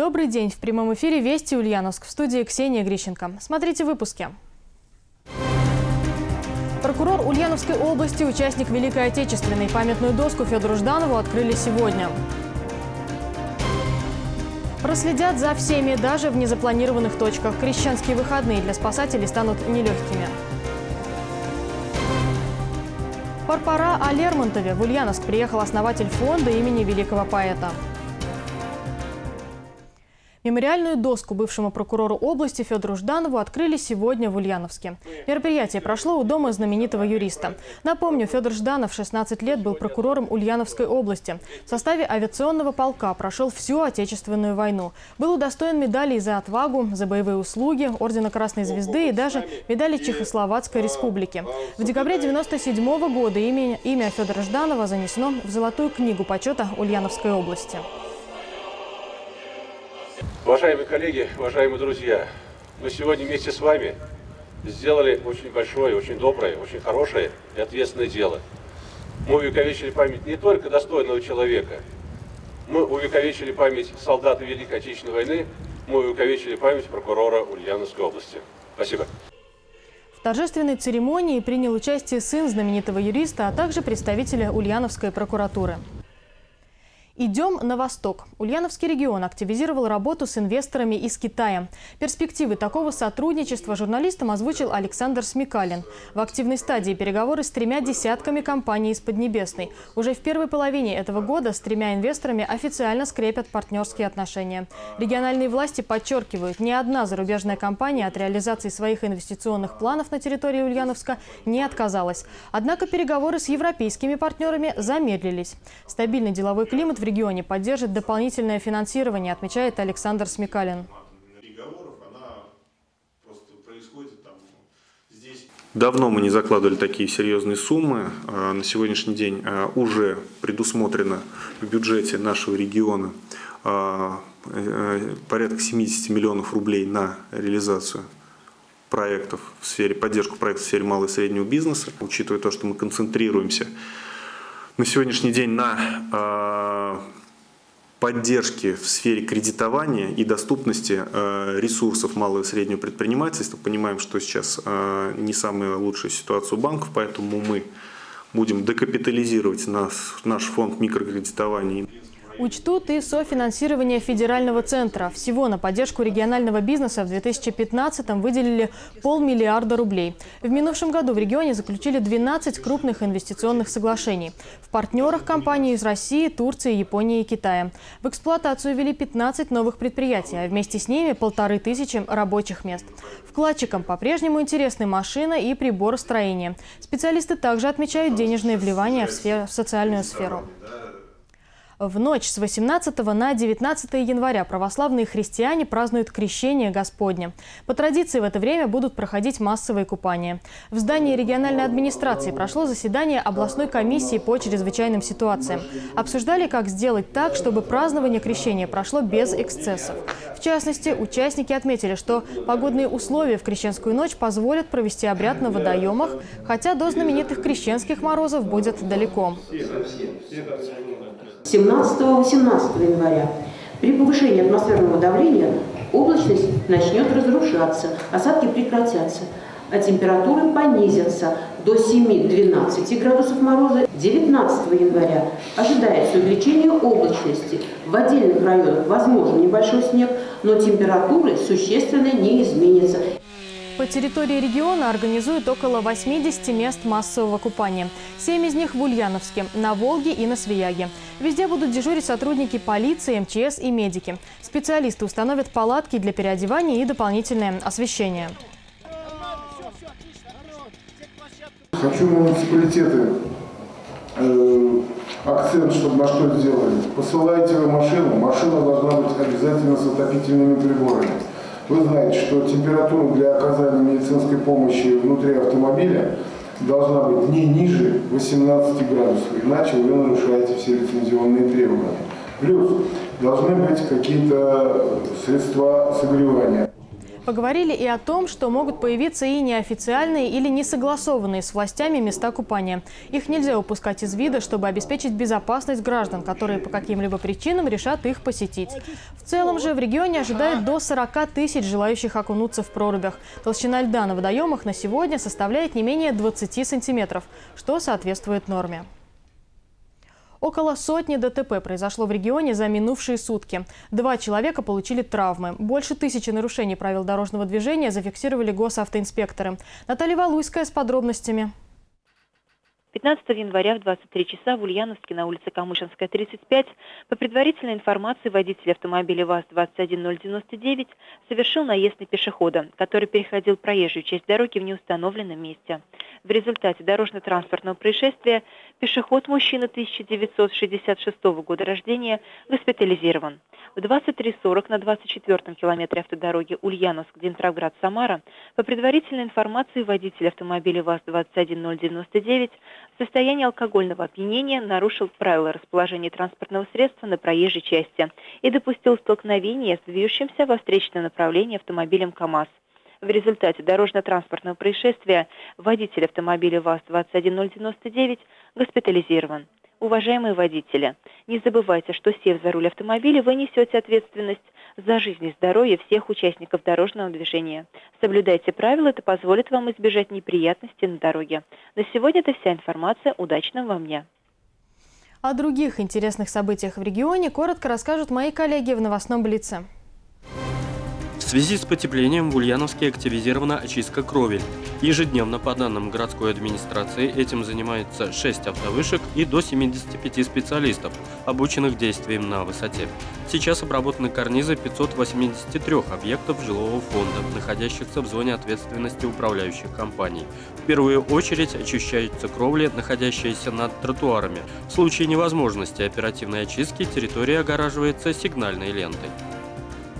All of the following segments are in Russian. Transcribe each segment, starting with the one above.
Добрый день. В прямом эфире «Вести Ульяновск» в студии Ксения Грищенко. Смотрите выпуски. Прокурор Ульяновской области, участник Великой Отечественной, памятную доску Федору Жданову открыли сегодня. Проследят за всеми, даже в незапланированных точках. Крещенские выходные для спасателей станут нелегкими. Парпара о Лермонтове. В Ульяновск приехал основатель фонда имени великого поэта. Мемориальную доску бывшему прокурору области Федору Жданову открыли сегодня в Ульяновске. Мероприятие прошло у дома знаменитого юриста. Напомню, Федор Жданов 16 лет был прокурором Ульяновской области. В составе авиационного полка прошел всю Отечественную войну. Был удостоен медалей за отвагу, за боевые услуги, Ордена Красной Звезды и даже медали Чехословацкой Республики. В декабре 1997 года имя, имя Федора Жданова занесено в Золотую книгу почета Ульяновской области. Уважаемые коллеги, уважаемые друзья, мы сегодня вместе с вами сделали очень большое, очень доброе, очень хорошее и ответственное дело. Мы увековечили память не только достойного человека, мы увековечили память солдата Великой Отечественной войны, мы увековечили память прокурора Ульяновской области. Спасибо. В торжественной церемонии принял участие сын знаменитого юриста, а также представители Ульяновской прокуратуры. Идем на восток. Ульяновский регион активизировал работу с инвесторами из Китая. Перспективы такого сотрудничества журналистам озвучил Александр Смекалин. В активной стадии переговоры с тремя десятками компаний из Поднебесной. Уже в первой половине этого года с тремя инвесторами официально скрепят партнерские отношения. Региональные власти подчеркивают, ни одна зарубежная компания от реализации своих инвестиционных планов на территории Ульяновска не отказалась. Однако переговоры с европейскими партнерами замедлились. Стабильный деловой климат в регионе поддержит дополнительное финансирование, отмечает Александр Смекалин. Давно мы не закладывали такие серьезные суммы. А, на сегодняшний день а, уже предусмотрено в бюджете нашего региона а, э, порядка 70 миллионов рублей на реализацию проектов в сфере, поддержку проектов в сфере малого и среднего бизнеса, учитывая то, что мы концентрируемся на сегодняшний день на поддержки в сфере кредитования и доступности э, ресурсов малого и среднего предпринимательства. Понимаем, что сейчас э, не самая лучшая ситуация у банков, поэтому мы будем декапитализировать наш, наш фонд микрокредитования. Учтут и софинансирование федерального центра. Всего на поддержку регионального бизнеса в 2015-м выделили полмиллиарда рублей. В минувшем году в регионе заключили 12 крупных инвестиционных соглашений. В партнерах компании из России, Турции, Японии и Китая. В эксплуатацию ввели 15 новых предприятий, а вместе с ними полторы тысячи рабочих мест. Вкладчикам по-прежнему интересны машина и приборостроение. Специалисты также отмечают денежные вливания в, сферу, в социальную сферу. В ночь с 18 на 19 января православные христиане празднуют крещение Господне. По традиции в это время будут проходить массовые купания. В здании региональной администрации прошло заседание областной комиссии по чрезвычайным ситуациям. Обсуждали, как сделать так, чтобы празднование крещения прошло без эксцессов. В частности, участники отметили, что погодные условия в крещенскую ночь позволят провести обряд на водоемах, хотя до знаменитых крещенских морозов будет далеко. 17-18 января при повышении атмосферного давления облачность начнет разрушаться, осадки прекратятся, а температуры понизятся до 7-12 градусов мороза. 19 января ожидается увеличение облачности. В отдельных районах возможен небольшой снег, но температуры существенно не изменятся. По территории региона организуют около 80 мест массового купания. Семь из них в Ульяновске, на Волге и на Свияге. Везде будут дежурить сотрудники полиции, МЧС и медики. Специалисты установят палатки для переодевания и дополнительное освещение. Хочу муниципалитеты э, акцент, чтобы на что сделали. Посылайте машину, машина должна быть обязательно с отопительными приборами. Вы знаете, что температура для оказания медицинской помощи внутри автомобиля должна быть не ниже 18 градусов, иначе вы нарушаете все лицензионные требования. Плюс должны быть какие-то средства согревания. Поговорили и о том, что могут появиться и неофициальные или несогласованные с властями места купания. Их нельзя упускать из вида, чтобы обеспечить безопасность граждан, которые по каким-либо причинам решат их посетить. В целом же в регионе ожидают до 40 тысяч желающих окунуться в прорубях. Толщина льда на водоемах на сегодня составляет не менее 20 сантиметров, что соответствует норме. Около сотни ДТП произошло в регионе за минувшие сутки. Два человека получили травмы. Больше тысячи нарушений правил дорожного движения зафиксировали госавтоинспекторы. Наталья Валуйская с подробностями. 15 января в 23 часа в Ульяновске на улице Камышинская, 35, по предварительной информации водитель автомобиля ВАЗ-21099 совершил наезд на пешехода, который переходил проезжую часть дороги в неустановленном месте. В результате дорожно-транспортного происшествия пешеход мужчина 1966 года рождения госпитализирован. В 23.40 на 24-м километре автодороги Ульяновск-Димитровград-Самара по предварительной информации водитель автомобиля ВАЗ-21099 в состоянии алкогольного опьянения нарушил правила расположения транспортного средства на проезжей части и допустил столкновение с движущимся во встречном направлении автомобилем КАМАЗ. В результате дорожно-транспортного происшествия водитель автомобиля ВАЗ-21099 госпитализирован. Уважаемые водители, не забывайте, что сев за руль автомобиля, вы несете ответственность за жизнь и здоровье всех участников дорожного движения. Соблюдайте правила, это позволит вам избежать неприятностей на дороге. На сегодня это вся информация. Удачного вам дня! О других интересных событиях в регионе коротко расскажут мои коллеги в новостном блице. В связи с потеплением в Ульяновске активизирована очистка кровель. Ежедневно, по данным городской администрации, этим занимается 6 автовышек и до 75 специалистов, обученных действиям на высоте. Сейчас обработаны карнизы 583 объектов жилого фонда, находящихся в зоне ответственности управляющих компаний. В первую очередь очищаются кровли, находящиеся над тротуарами. В случае невозможности оперативной очистки территория огораживается сигнальной лентой.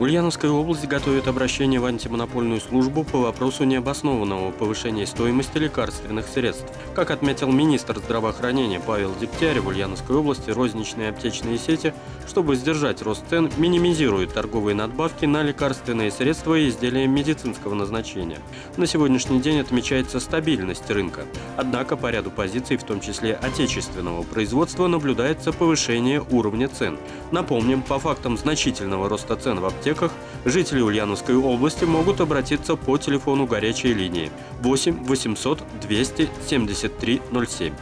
Ульяновская область готовит обращение в антимонопольную службу по вопросу необоснованного повышения стоимости лекарственных средств. Как отметил министр здравоохранения Павел Дегтярев, в Ульяновской области розничные аптечные сети, чтобы сдержать рост цен, минимизируют торговые надбавки на лекарственные средства и изделия медицинского назначения. На сегодняшний день отмечается стабильность рынка. Однако по ряду позиций, в том числе отечественного производства, наблюдается повышение уровня цен. Напомним, по фактам значительного роста цен в аптеке аптеках, жители Ульяновской области могут обратиться по телефону горячей линии 8 800 273 07.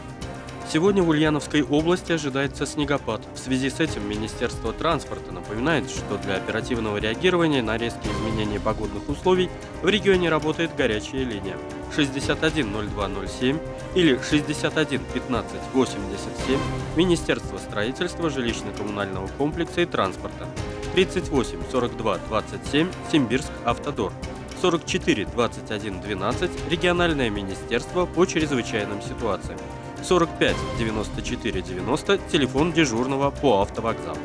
Сегодня в Ульяновской области ожидается снегопад. В связи с этим Министерство транспорта напоминает, что для оперативного реагирования на резкие изменения погодных условий в регионе работает горячая линия 610207 или 611587 Министерства строительства, жилищно-коммунального комплекса и транспорта. 38 42 27 Симбирск Автодор. 44 21 12 Региональное министерство по чрезвычайным ситуациям. 45 94 90 телефон дежурного по автовокзалу.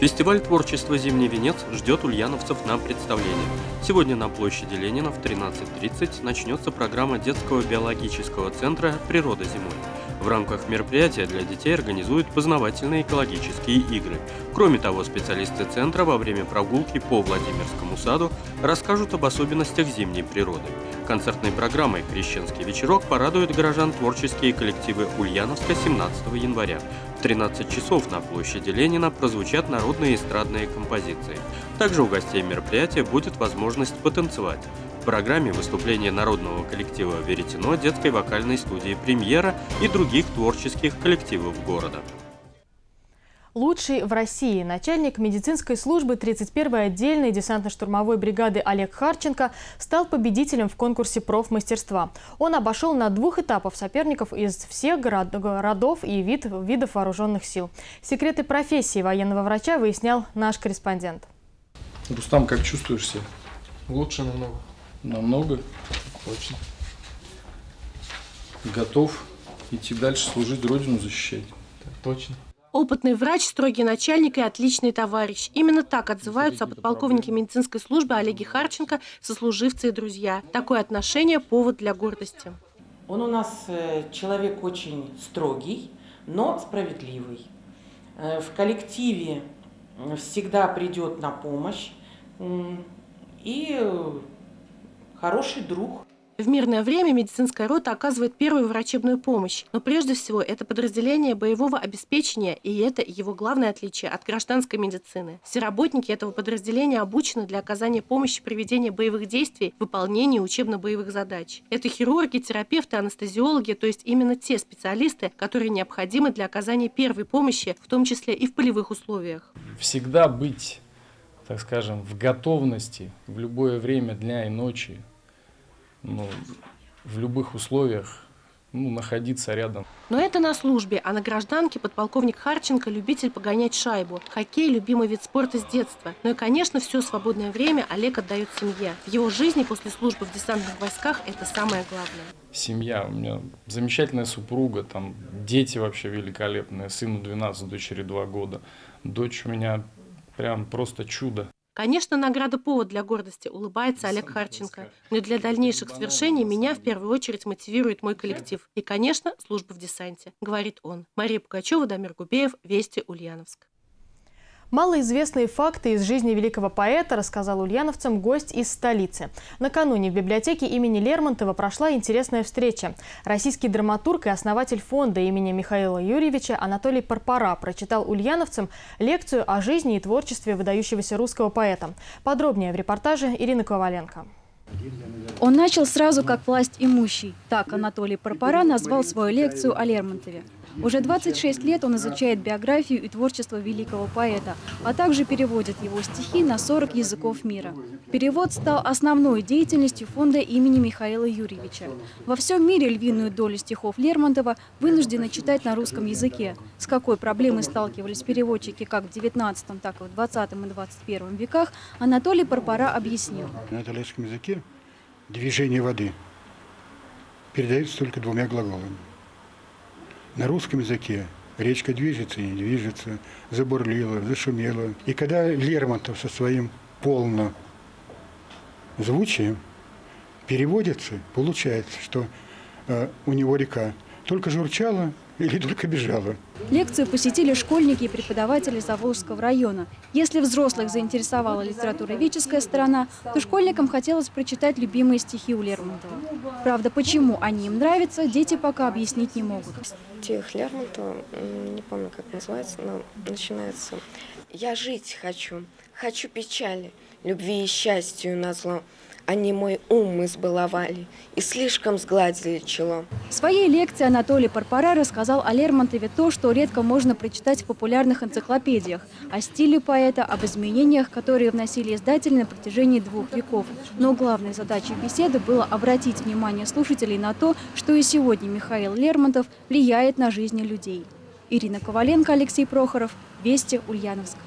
Фестиваль творчества «Зимний венец» ждет ульяновцев на представление. Сегодня на площади Ленина в 13.30 начнется программа детского биологического центра «Природа зимой». В рамках мероприятия для детей организуют познавательные экологические игры. Кроме того, специалисты центра во время прогулки по Владимирскому саду расскажут об особенностях зимней природы. Концертной программой «Крещенский вечерок» порадуют горожан творческие коллективы Ульяновска 17 января. В 13 часов на площади Ленина прозвучат народные эстрадные композиции. Также у гостей мероприятия будет возможность потанцевать. В программе выступления народного коллектива «Веретено», детской вокальной студии «Премьера» и других творческих коллективов города. Лучший в России начальник медицинской службы 31-й отдельной десантно-штурмовой бригады Олег Харченко стал победителем в конкурсе профмастерства. Он обошел на двух этапах соперников из всех городов и вид, видов вооруженных сил. Секреты профессии военного врача выяснял наш корреспондент. Рустам, как чувствуешь себя? Лучше намного. Намного? Точно. Готов идти дальше, служить Родину, защищать? Так точно. Опытный врач, строгий начальник и отличный товарищ. Именно так отзываются о подполковнике медицинской службы Олеге Харченко, сослуживцы и друзья. Такое отношение – повод для гордости. Он у нас э, человек очень строгий, но справедливый. Э, в коллективе всегда придет на помощь и э, хороший друг. В мирное время медицинская рота оказывает первую врачебную помощь. Но прежде всего это подразделение боевого обеспечения, и это его главное отличие от гражданской медицины. Все работники этого подразделения обучены для оказания помощи при ведении боевых действий, выполнении учебно-боевых задач. Это хирурги, терапевты, анестезиологи, то есть именно те специалисты, которые необходимы для оказания первой помощи, в том числе и в полевых условиях. Всегда быть, так скажем, в готовности в любое время дня и ночи ну, в любых условиях ну, находиться рядом. Но это на службе, а на гражданке подполковник Харченко – любитель погонять шайбу. Хоккей – любимый вид спорта с детства. Ну и, конечно, все свободное время Олег отдает семье. В его жизни после службы в десантных войсках это самое главное. Семья. У меня замечательная супруга, там дети вообще великолепные. Сыну 12, дочери 2 года. Дочь у меня прям просто чудо. Конечно, награда повод для гордости, улыбается Олег Харченко. Но для дальнейших свершений меня в первую очередь мотивирует мой коллектив. И, конечно, служба в десанте, говорит он. Мария Пугачева, Дамир Губеев, Вести, Ульяновск. Малоизвестные факты из жизни великого поэта рассказал ульяновцам гость из столицы. Накануне в библиотеке имени Лермонтова прошла интересная встреча. Российский драматург и основатель фонда имени Михаила Юрьевича Анатолий Парпара прочитал ульяновцам лекцию о жизни и творчестве выдающегося русского поэта. Подробнее в репортаже Ирины Коваленко. Он начал сразу как власть имущий. Так Анатолий Парпара назвал свою лекцию о Лермонтове. Уже 26 лет он изучает биографию и творчество великого поэта, а также переводит его стихи на 40 языков мира. Перевод стал основной деятельностью фонда имени Михаила Юрьевича. Во всем мире львиную долю стихов Лермонтова вынуждены читать на русском языке. С какой проблемой сталкивались переводчики как в 19, так и в 20 и 21 веках, Анатолий Парпара объяснил. На итальянском языке движение воды передается только двумя глаголами. На русском языке речка движется и не движется, забурлила, зашумела. И когда Лермонтов со своим полно звучием переводится, получается, что э, у него река только журчала или только бежала. Лекцию посетили школьники и преподаватели Заволжского района. Если взрослых заинтересовала литературоведческая сторона, то школьникам хотелось прочитать любимые стихи у Лермонтова. Правда, почему они им нравятся, дети пока объяснить не могут. Стих Лермонтова, не помню, как называется, но начинается «Я жить хочу, хочу печали, любви и счастью на зло, они мой ум избаловали и слишком сгладили чело. В своей лекции Анатолий Парпара рассказал о Лермонтове то, что редко можно прочитать в популярных энциклопедиях, о стиле поэта, об изменениях, которые вносили издатели на протяжении двух веков. Но главной задачей беседы было обратить внимание слушателей на то, что и сегодня Михаил Лермонтов влияет на жизни людей. Ирина Коваленко, Алексей Прохоров, Вести, Ульяновск.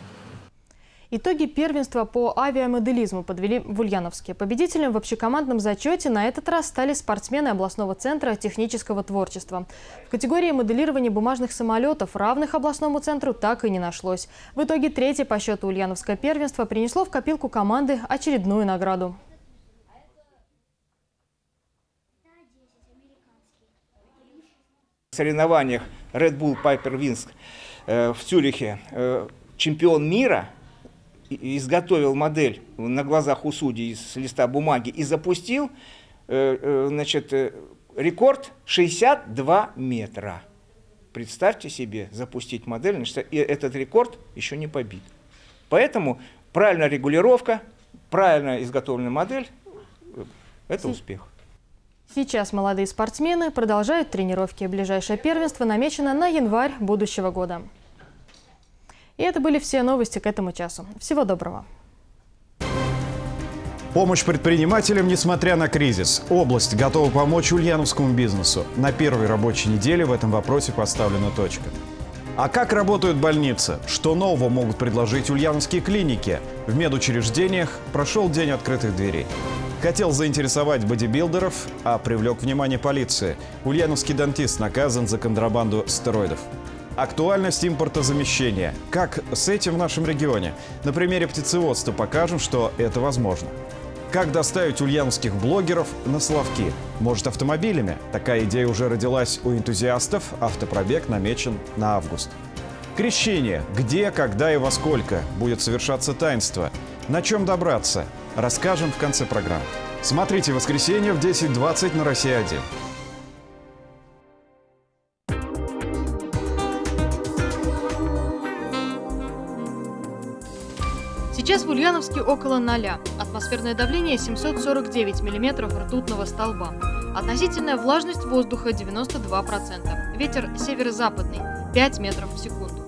Итоги первенства по авиамоделизму подвели в Ульяновске. Победителем в общекомандном зачете на этот раз стали спортсмены областного центра технического творчества. В категории моделирования бумажных самолетов равных областному центру так и не нашлось. В итоге третье по счету Ульяновское первенство принесло в копилку команды очередную награду. В соревнованиях Red Bull Piper Wings э, в Цюрихе э, чемпион мира – изготовил модель на глазах у судей с листа бумаги и запустил, э, э, значит, э, рекорд 62 метра. Представьте себе, запустить модель, значит, и этот рекорд еще не побит. Поэтому правильная регулировка, правильно изготовленная модель – это успех. Сейчас молодые спортсмены продолжают тренировки. Ближайшее первенство намечено на январь будущего года. И это были все новости к этому часу. Всего доброго. Помощь предпринимателям, несмотря на кризис. Область готова помочь ульяновскому бизнесу. На первой рабочей неделе в этом вопросе поставлена точка. А как работают больницы? Что нового могут предложить ульяновские клиники? В медучреждениях прошел день открытых дверей. Хотел заинтересовать бодибилдеров, а привлек внимание полиции. Ульяновский дантист наказан за контрабанду стероидов. Актуальность импортозамещения. Как с этим в нашем регионе? На примере птицеводства покажем, что это возможно. Как доставить ульяновских блогеров на Славки? Может, автомобилями? Такая идея уже родилась у энтузиастов. Автопробег намечен на август. Крещение. Где, когда и во сколько будет совершаться таинство? На чем добраться? Расскажем в конце программы. Смотрите воскресенье в 10.20 на «Россия-1». Сейчас в Ульяновске около ноля. Атмосферное давление 749 миллиметров ртутного столба. Относительная влажность воздуха 92%. Ветер северо-западный 5 метров в секунду.